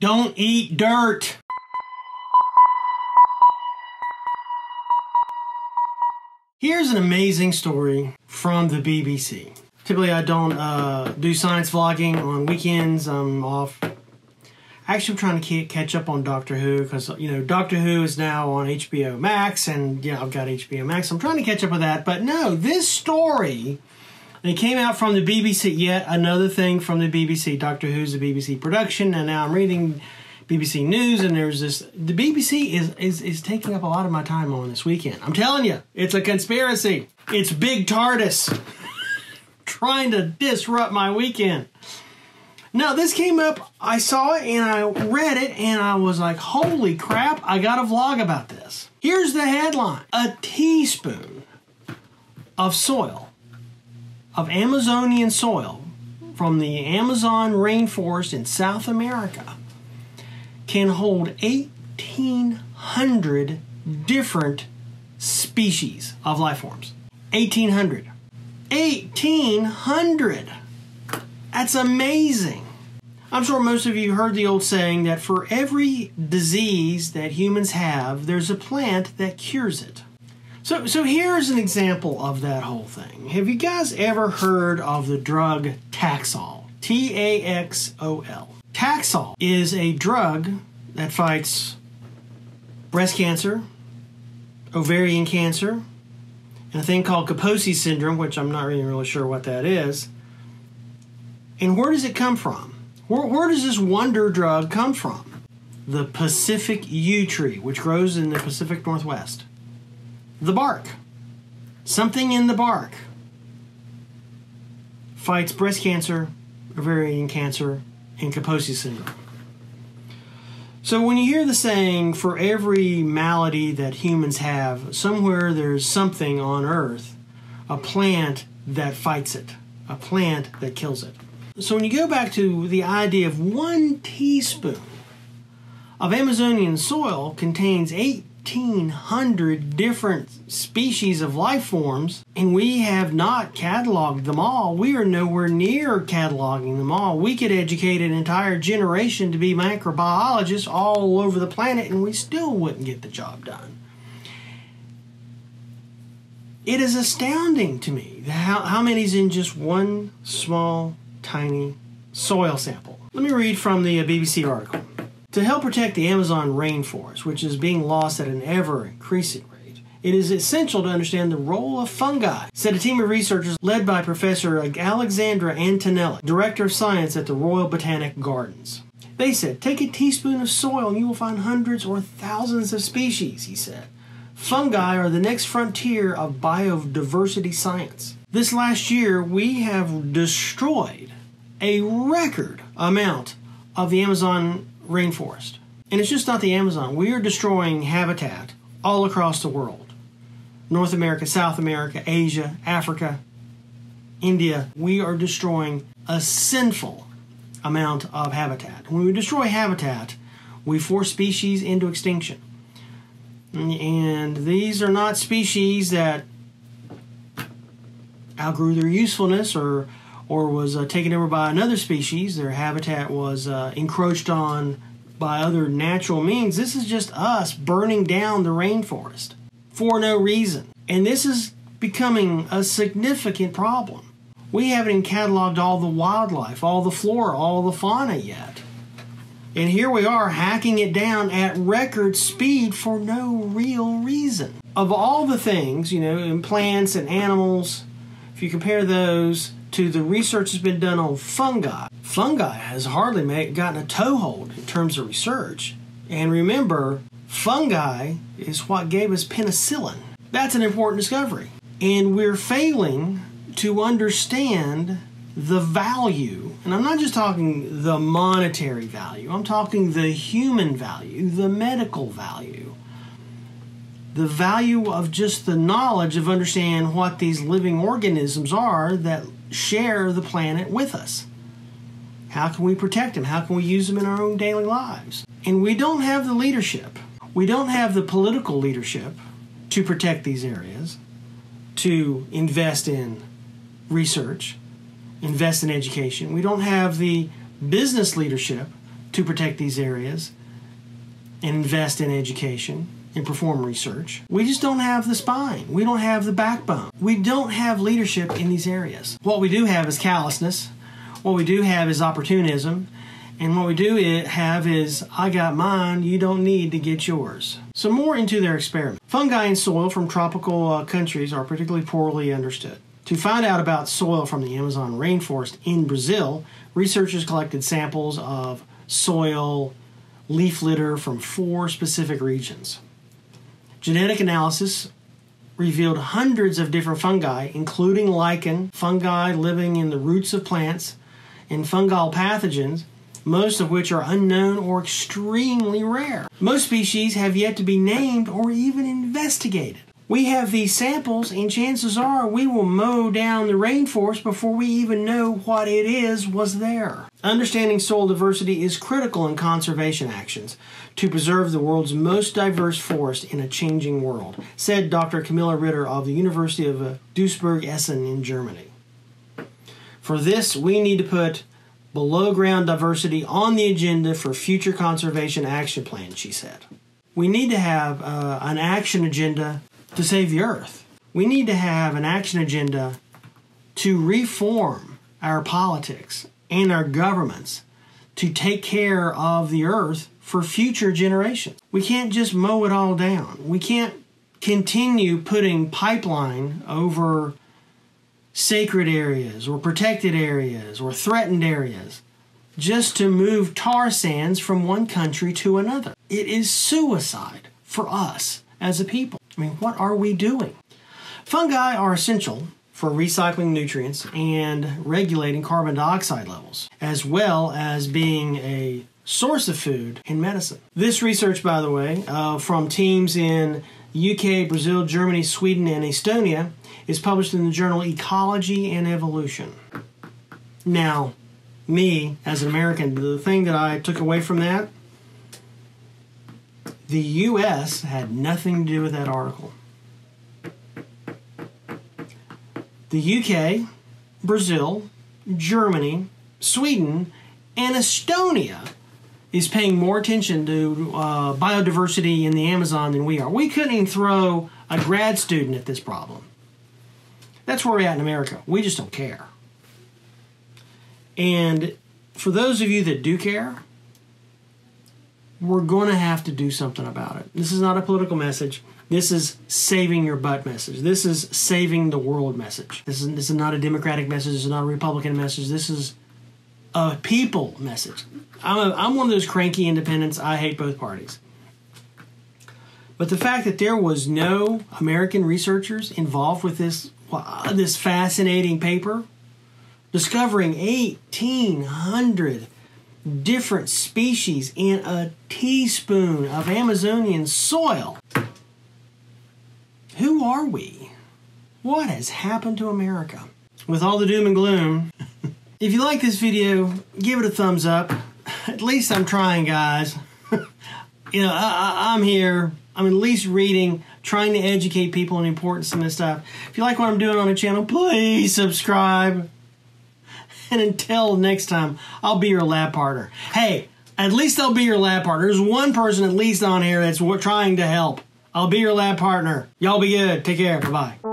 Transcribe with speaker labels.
Speaker 1: Don't eat dirt. Here's an amazing story from the BBC. Typically, I don't uh, do science vlogging on weekends. I'm off. Actually, I'm trying to catch up on Doctor Who because you know Doctor Who is now on HBO Max, and yeah, I've got HBO Max. I'm trying to catch up with that. But no, this story it came out from the BBC. Yet another thing from the BBC. Doctor Who's a BBC production, and now I'm reading BBC News, and there's this. The BBC is, is is taking up a lot of my time on this weekend. I'm telling you, it's a conspiracy. It's Big TARDIS trying to disrupt my weekend. Now, this came up, I saw it and I read it, and I was like, holy crap, I got a vlog about this. Here's the headline A teaspoon of soil, of Amazonian soil from the Amazon rainforest in South America can hold 1,800 different species of life forms. 1,800. 1,800! That's amazing. I'm sure most of you heard the old saying that for every disease that humans have, there's a plant that cures it. So, so here's an example of that whole thing. Have you guys ever heard of the drug Taxol? T A X O L. Taxol is a drug that fights breast cancer, ovarian cancer, and a thing called Kaposi syndrome, which I'm not really, really sure what that is. And where does it come from? Where, where does this wonder drug come from? The Pacific yew tree, which grows in the Pacific Northwest. The bark. Something in the bark fights breast cancer, ovarian cancer, and Kaposi syndrome. So when you hear the saying, for every malady that humans have, somewhere there's something on earth, a plant that fights it, a plant that kills it. So when you go back to the idea of one teaspoon of Amazonian soil contains 1,800 different species of life forms, and we have not cataloged them all. We are nowhere near cataloging them all. We could educate an entire generation to be microbiologists all over the planet, and we still wouldn't get the job done. It is astounding to me how, how many's in just one small tiny soil sample. Let me read from the BBC article. To help protect the Amazon rainforest, which is being lost at an ever increasing rate, it is essential to understand the role of fungi, said a team of researchers led by Professor Alexandre Antonelli, Director of Science at the Royal Botanic Gardens. They said, Take a teaspoon of soil and you will find hundreds or thousands of species, he said. Fungi are the next frontier of biodiversity science. This last year, we have destroyed a record amount of the Amazon rainforest. And it's just not the Amazon. We are destroying habitat all across the world North America, South America, Asia, Africa, India. We are destroying a sinful amount of habitat. When we destroy habitat, we force species into extinction. And these are not species that outgrew their usefulness or or was uh, taken over by another species, their habitat was uh, encroached on by other natural means. This is just us burning down the rainforest for no reason. And this is becoming a significant problem. We haven't cataloged all the wildlife, all the flora, all the fauna yet. And here we are hacking it down at record speed for no real reason. Of all the things, you know, in plants and animals, if you compare those to the research that's been done on fungi, fungi has hardly made, gotten a toehold in terms of research. And remember, fungi is what gave us penicillin. That's an important discovery. And we're failing to understand the value, and I'm not just talking the monetary value, I'm talking the human value, the medical value, the value of just the knowledge of understanding what these living organisms are that share the planet with us. How can we protect them? How can we use them in our own daily lives? And we don't have the leadership. We don't have the political leadership to protect these areas, to invest in research, invest in education. We don't have the business leadership to protect these areas and invest in education and perform research. We just don't have the spine. We don't have the backbone. We don't have leadership in these areas. What we do have is callousness. What we do have is opportunism. And what we do have is, I got mine, you don't need to get yours. So, more into their experiment. Fungi in soil from tropical uh, countries are particularly poorly understood. To find out about soil from the Amazon rainforest in Brazil, researchers collected samples of soil leaf litter from four specific regions. Genetic analysis revealed hundreds of different fungi, including lichen, fungi living in the roots of plants, and fungal pathogens, most of which are unknown or extremely rare. Most species have yet to be named or even investigated. We have these samples, and chances are we will mow down the rainforest before we even know what it is was there. Understanding soil diversity is critical in conservation actions to preserve the world's most diverse forest in a changing world, said Dr. Camila Ritter of the University of uh, Duisburg Essen in Germany. For this, we need to put below ground diversity on the agenda for future conservation action plans, she said. We need to have uh, an action agenda to save the earth. We need to have an action agenda to reform our politics and our governments to take care of the earth for future generations. We can't just mow it all down. We can't continue putting pipeline over sacred areas or protected areas or threatened areas just to move tar sands from one country to another. It is suicide for us as a people. I mean, what are we doing? Fungi are essential for recycling nutrients and regulating carbon dioxide levels, as well as being a source of food in medicine. This research, by the way, uh, from teams in UK, Brazil, Germany, Sweden, and Estonia, is published in the journal Ecology and Evolution. Now, me, as an American, the thing that I took away from that the U.S. had nothing to do with that article. The UK, Brazil, Germany, Sweden, and Estonia is paying more attention to uh, biodiversity in the Amazon than we are. We couldn't even throw a grad student at this problem. That's where we're at in America. We just don't care. And for those of you that do care, we're going to have to do something about it. This is not a political message. This is saving your butt message. This is saving the world message. This is, this is not a Democratic message. This is not a Republican message. This is a people message. I'm, a, I'm one of those cranky independents. I hate both parties. But the fact that there was no American researchers involved with this this fascinating paper, discovering 1,800 different species in a teaspoon of Amazonian soil. Who are we? What has happened to America? With all the doom and gloom, if you like this video, give it a thumbs up. At least I'm trying, guys. you know, I, am here. I'm at least reading, trying to educate people on the importance of this stuff. If you like what I'm doing on the channel, please subscribe. And until next time, I'll be your lab partner. Hey, at least I'll be your lab partner. There's one person at least on here that's trying to help. I'll be your lab partner. Y'all be good. Take care. Bye bye.